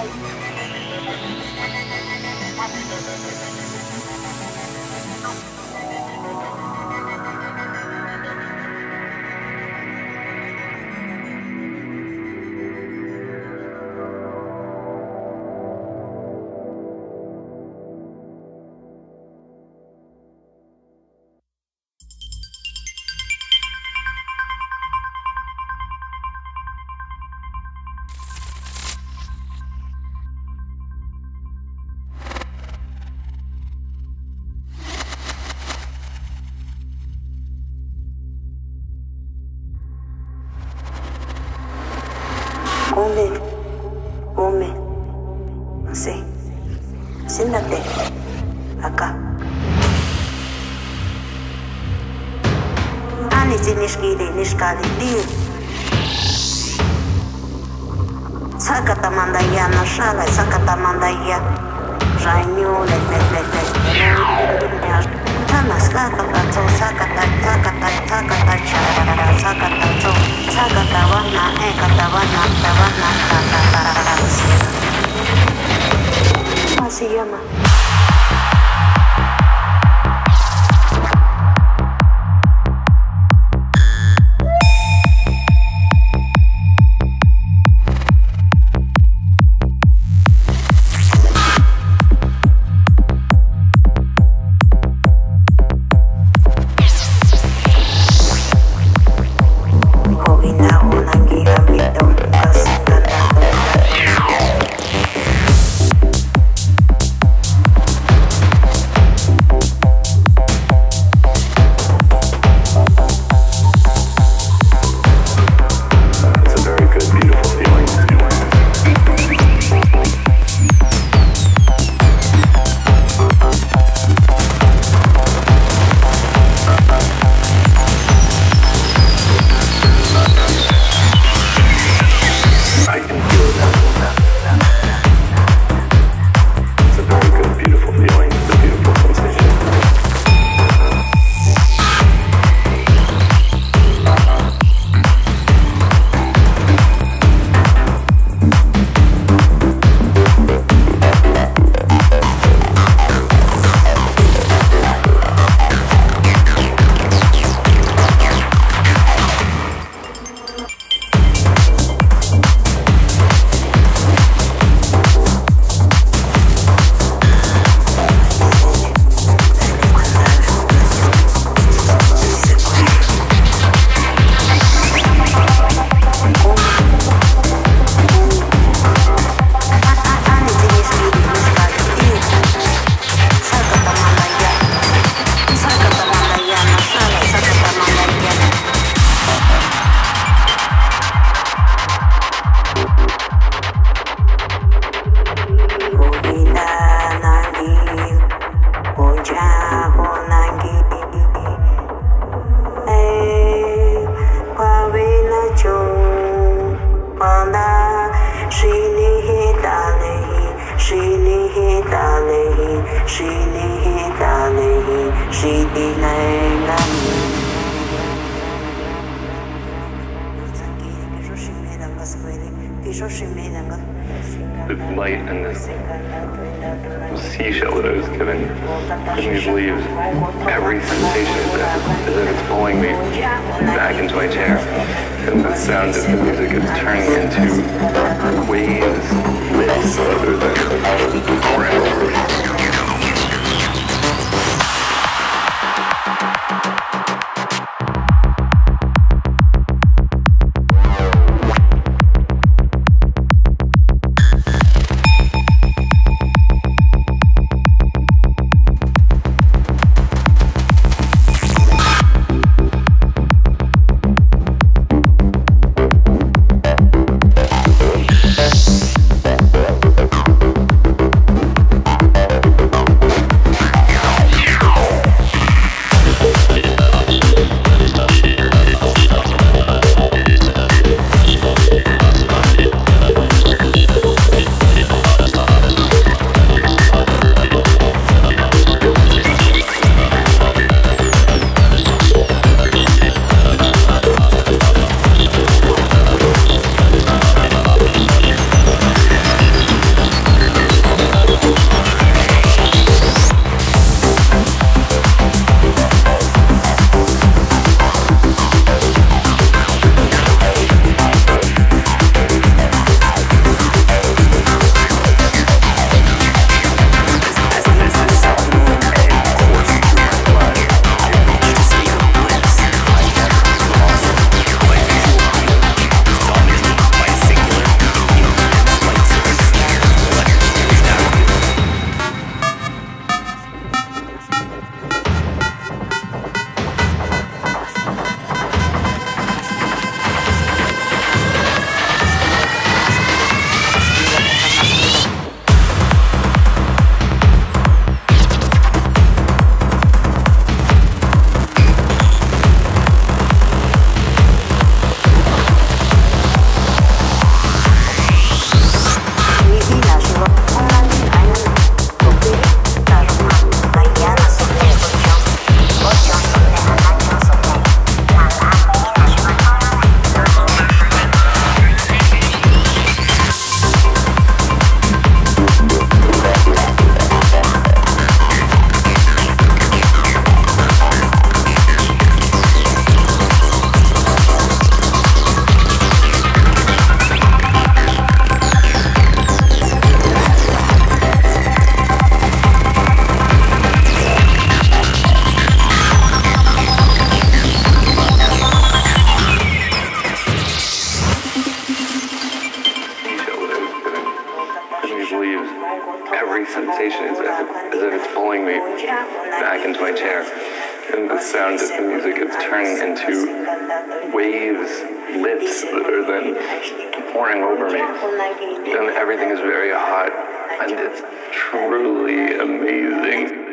Thank you. ¿Dónde? Come. Sí. Siéntate. Acá. Ani si nishkiri nishkari di. Sakata mandaya na shala, sakata mandaya. Rainyo le le le le. Tana sakata se llama. Ya, in these leaves, every sensation is as if it's pulling me back into my chair. And the sound of the music is turning into waves rather than every sensation is as if it's pulling me back into my chair. And the sound of the music is turning into waves, lips that are then pouring over me. And everything is very hot. And it's truly amazing.